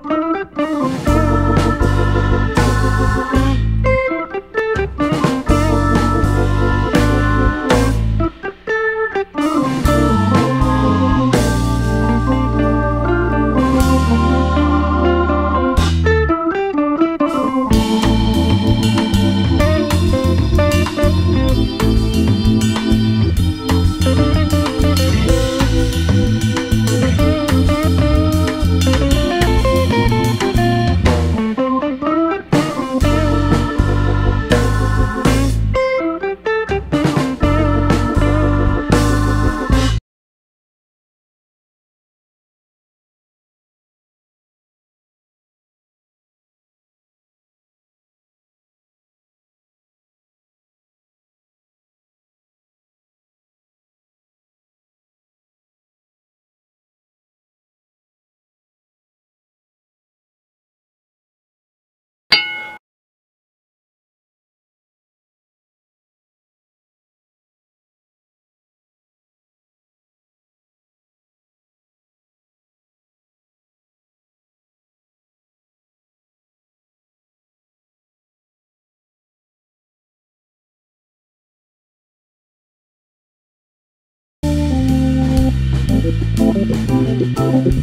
Thank Thank you.